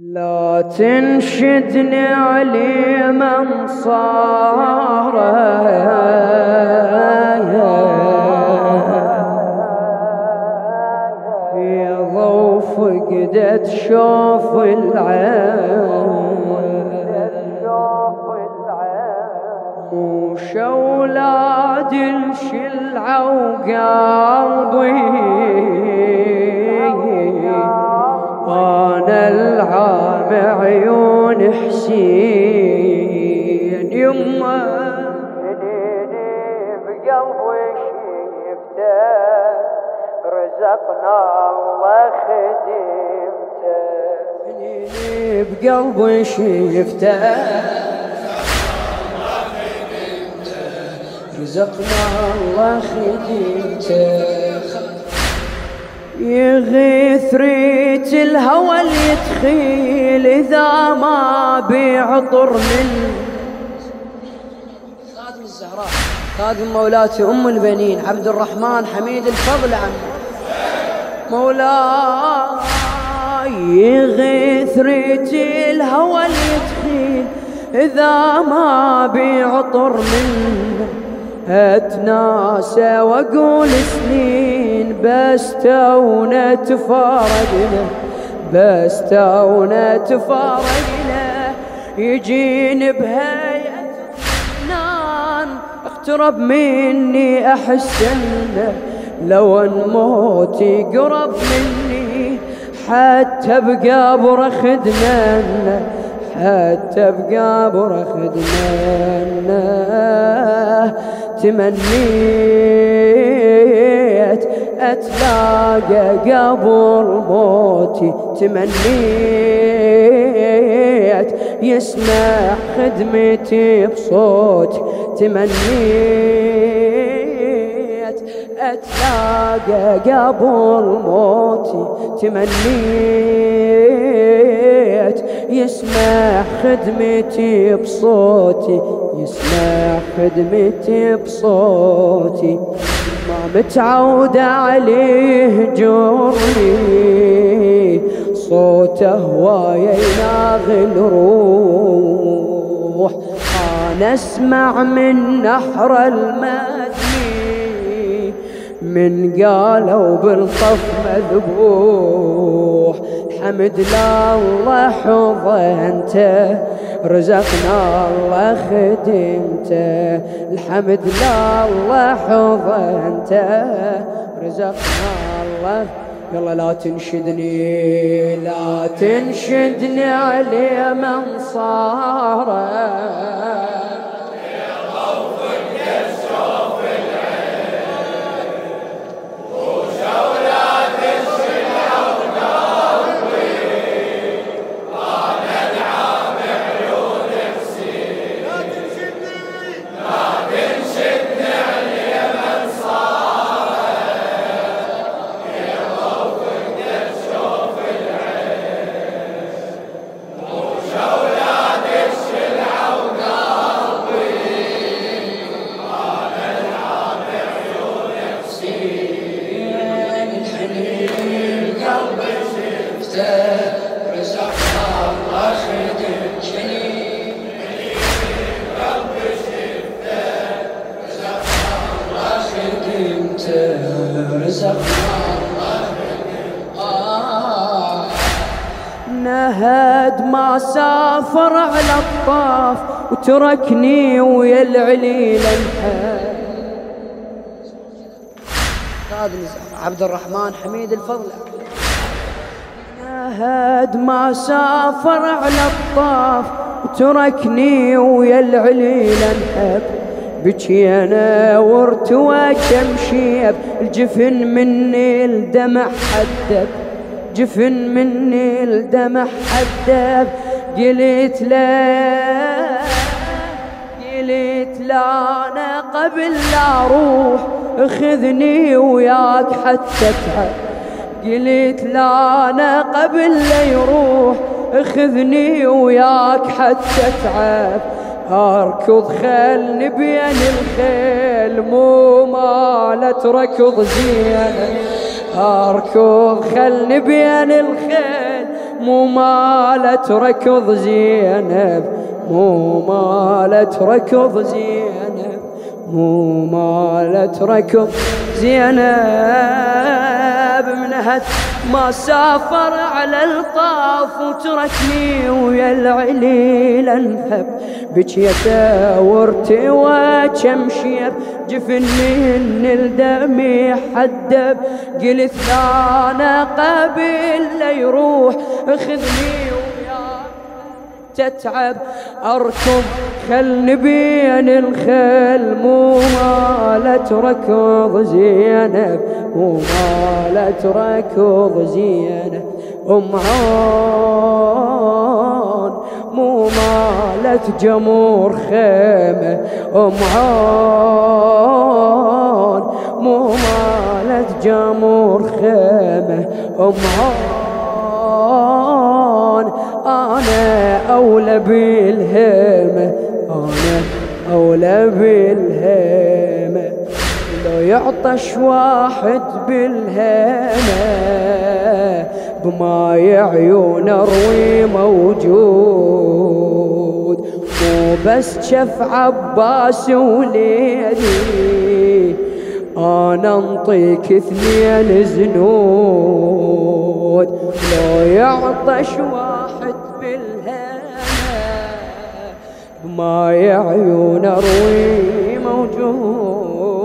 لا تنشدني علي من صار يا ضو فقدت شوف العين. وش أولاد الشلعه وقلبي العام عيون حسين. يما بقلبي شفته رزقنا الله خدمته بقلبي شفته؟ رزقنا الله خدمته. يغيث ريت الهوى يتخيل إذا ما بيعطر من خادم الزهراء خادم مولاتي أم البنين عبد الرحمن حميد الفضل عم مولاي يغيث ريت الهوى يتخيل إذا ما بيعطر منه أتناسى وأقول سنين بس تونا تفارقنا بس تونا تفارقنا. يجيني بهيئة اقترب مني احس انه لو ان موتي قرب مني حتى بقبر خدمنا حتى بقبر خدمنا. تمنيت أتلاقى قبل موتي تمنيت. يسمع خدمتي بصوتي تمنيت. أتلاقى قبل موتي تمنيت. يسمع خدمتي بصوتي. يسمع خدمتي بصوتي. متعود عليه جوري صوته هواية يناغل روح. أنا اسمع من نحر المدني. من قالوا بالطف مذبوح. الحمد لله أنت رزقنا الله خدمته الحمد لله انت رزقنا الله. يلا لا تنشدني لا تنشدني علي من صاره وتركني ويا العليل انحد عبد الرحمن حميد الفضل. نهد ما سافر على الطاف وتركني ويا العليل انحب بكي أنا وارتوى شمشيب الجفن مني الدمع حدب. جفن مني الدمع حدب قلت لا قلت لا أنا قبل لا أروح اخذني وياك حتى تعب قلت لا أنا قبل لا يروح اخذني وياك حتى تعب اركض خلني بين الخيل مو مالت ركض زينه اركض خلني بين الخيل مو مالت ركض زينب مو مالت ركض زينب مو مالت ركض زينب. منهت ما سافر على الطاف وتركني ويا العليل أنهب. بجيته وارتوى كمشيب جفن من الدم حدب قلت أنا قبل ليروح خذني تتعب. أركض خل بين الخيل مو مالت ركض زينب مو مالت ركض زينب. أم عون مو مالت جمور خيمة. أم عون مو مالت جمور خيمة. أم عون أنا أولى بالهمة أنا أولى بالهمة لو يعطش واحد بالهمة بماي عيون أروي موجود. مو بس شف عباس وليدي أنا أنطيك اثنين زنود. لو يعطش واحد بما عيون اروي موجود.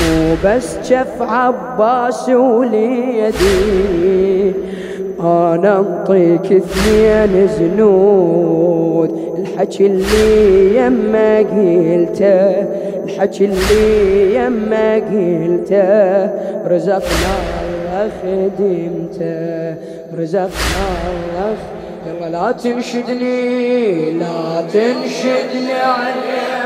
مو بس شف عباس وليدي أنا أنطيك اثنين زنود. الحكي اللي يما قلته الحكي اللي يما قلته رزقنا الله خدمته رزقنا الله يلا لا تنشدني لا تنشدني على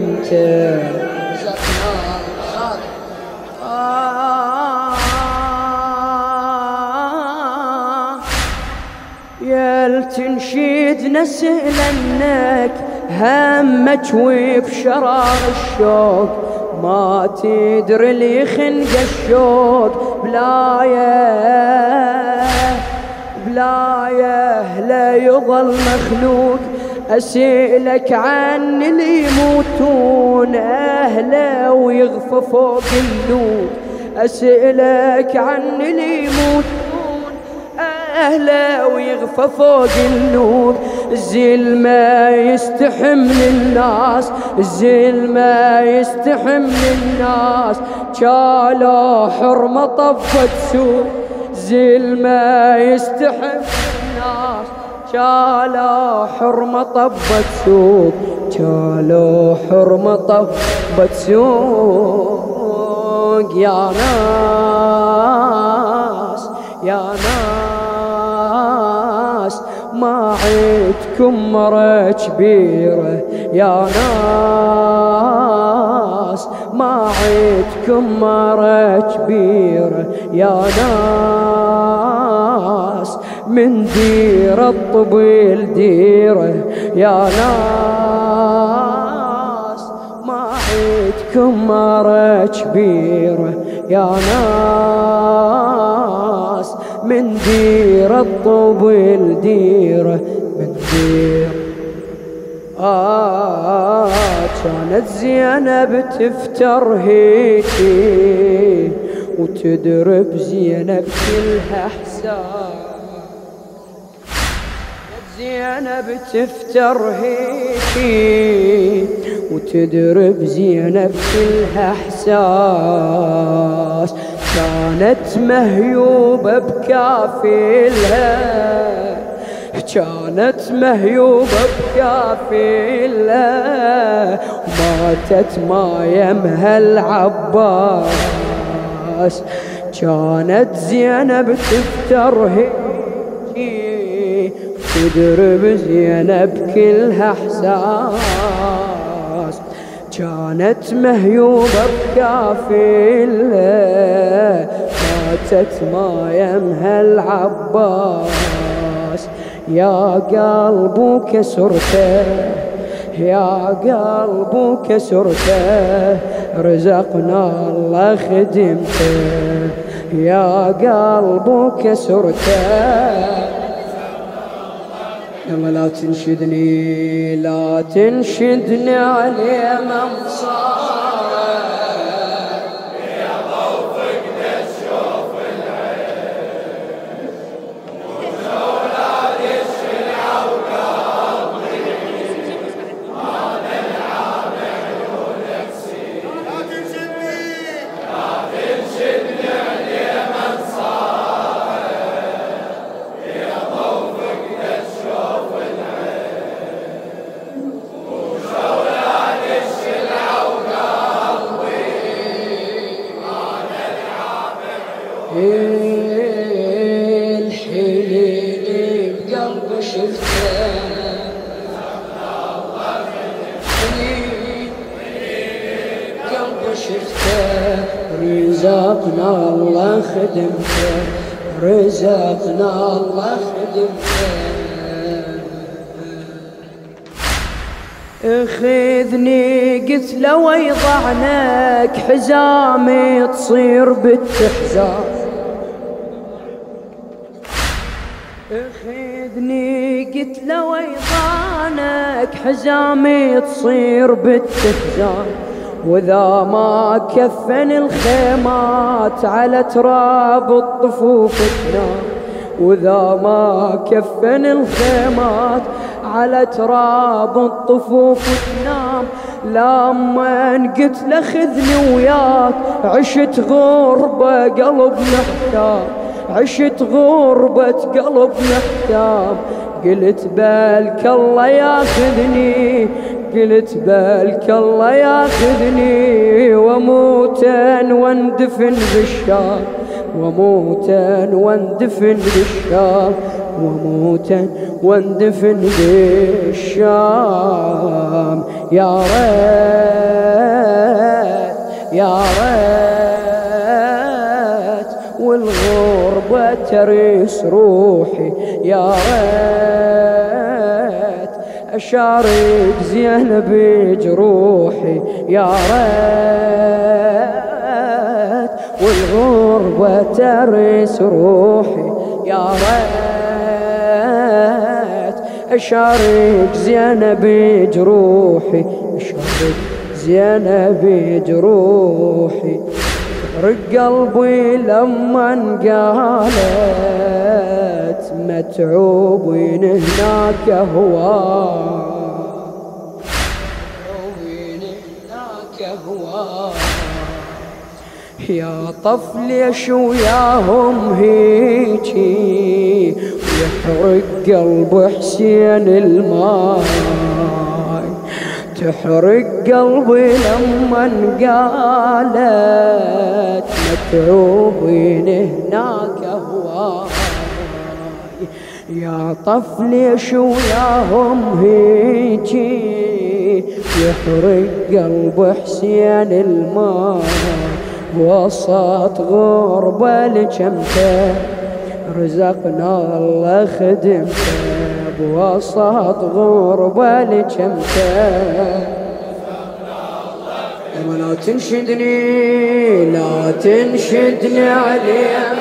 الله آه تنشيد نسألنك همك وبشرار الشوق. ما تدري اللي خنق الشوق بلايه بلايه لا يظل مخلوق. أسألك عن اللي يموتون أهله ويغفى فوق اللوط أسألك عن اللي يموتون أهله ويغفى فوق النور الزل ما يستحم للناس الزل ما يستحم للناس. شالوا حرمة طفت سوق زل ما يستحم للناس شالوا حرمة طبت سوق شالوا حرمة طبت سوق يا ناس يا ناس ما عيدكم مرة كبيرة يا ناس ما عيدكم مرة كبيرة يا ناس. من دير الطبيل ديره يا ناس ما عيدكم مرة كبيرة يا ناس من دير الطبيل ديره من دير آه كانت زينب تفتر هيك وتدرب زينب كلها حساب. زينب تفتر هيك وتدرب زينب كلها الإحساس. كانت مهيوبة بكافلها كانت مهيوبة بكافلها وماتت ما يمها العباس كانت زينب تفتر هيجي تدرب زينب كلها إحساس. كانت مهيوبة بكافلها ماتت ما يمها العباس يا قلب كسرته يا قلب كسرته رزقنا الله خدمته. يا قلب كسرته. يلا لا تنشدني لا تنشدني عليه من رزقنا الله خدمته رزقنا الله خدمته اخذني قلت لو يضعنك حزامي تصير بالتحزان اخذني قلت لو يضعنك حزامي تصير بالتحزان وذا ما كفن الخيمات على تراب الطفوف تنام وذا ما كفن الخيمات على تراب الطفوف تنام لما قلت له خذني وياك عشت غربة قلب محتام عشت غربة قلب محتام قلت بالك الله ياخذني قلت بالك الله ياخذني. وموتا واندفن بالشام وموتا واندفن بالشام وموتا واندفن بالشام. يا ريت يا ريت والغربة تريس روحي يا ريت أشارك زين بجروحي يا ريت والغربة ترس روحي يا ريت أشارك زين بجروحي أشارك زين بجروحي رق قلبي لما قالت متعوبين هناك هواك يا طف ليش وياهم هيجي ويحرق قلب حسين الماي تحرق قلبي لما قالت متعوبين هناك هواي. يا طف ليش وياهم هيجي. يحرق قلب حسين الماء. وسط غربة لجمته رزقنا الله خدمته. بوسط غربة لجمته. لا تنشدني لا تنشدني عليه.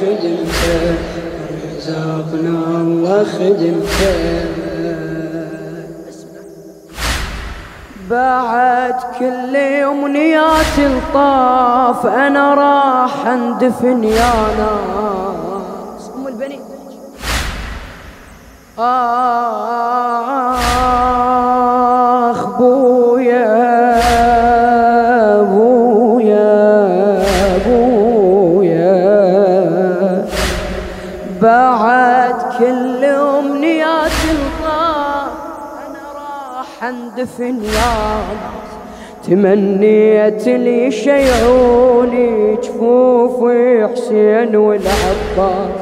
خدمته رزقنا الله خدمته بعد كل أمنيات الطاف أنا راح أندفن يا ناس. أم البنين آخ بعد كل أمنيات الطاف أنا راح أندفن ناس تمنيت لي شيعوني جفوف حسين والعباس.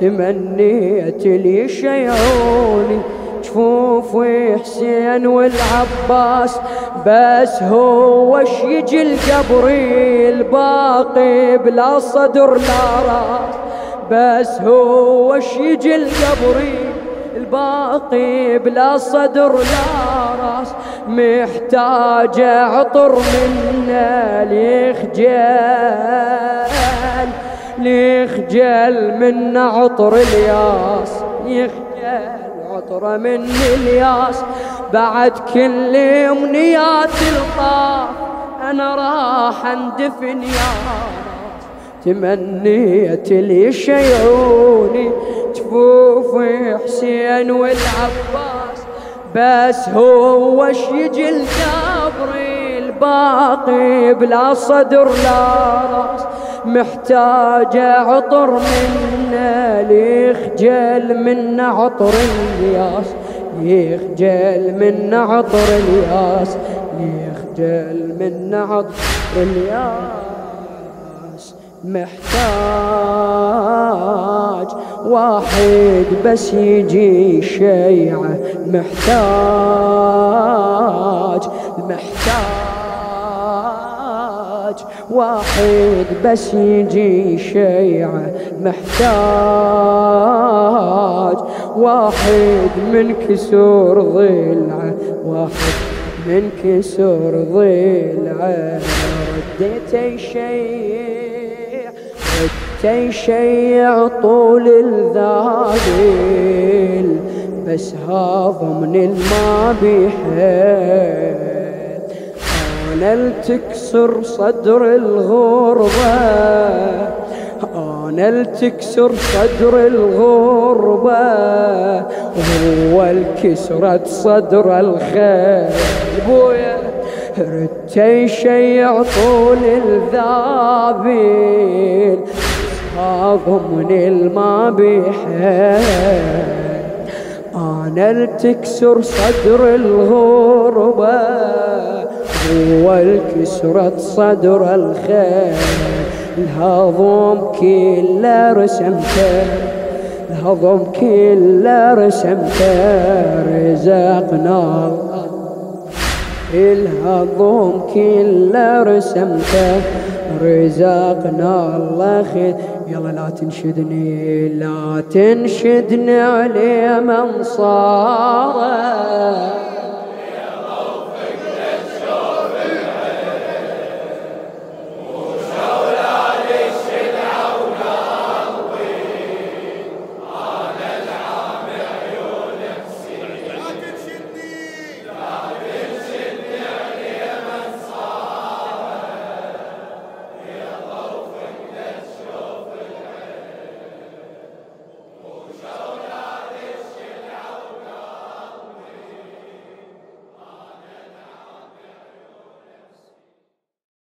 تمنيت لي شيعوني جفوف حسين والعباس. بس هو وش يجي القبري الباقي بلا صدر لا راس. بس هو وش يجي القبري الباقي بلا صدر لا راس محتاج عطر منا ليخجل ليخجل من عطر الياس يخجل عطر من الياس. بعد كل امنيات الطاف أنا راح أندفن يا راس تمنيت لي شيعوني جفوف حسين والعباس بس هو وش يجي القبر الباقي بلا صدر لا راس. محتاج عطر منا ليخجل من عطر الياس. يخجل من عطر الياس يخجل من عطر الياس. محتاج. واحد بس يجي شيعة محتاج محتاج. واحد بس يجي شيعة محتاج. واحد من كسور ضلعه واحد من كسور ضلعه رديت يشيع رديت يشيع طول الذابل بس هذا من الما بيحل أنا تكسر صدر الغربة أنا التكسر صدر الغربة وهو الكسرة صدر الخير ردت يشيع طول الذابل هذا من الما بيحل أنا التكسر صدر الغربة هو الكسرة صدر الخير الهضم كله رسمته الهضم كله رسمته رزقنا الهضم كله رسمته. رزقنا الله خير. يلا لا تنشدني لا تنشدني عليه من صار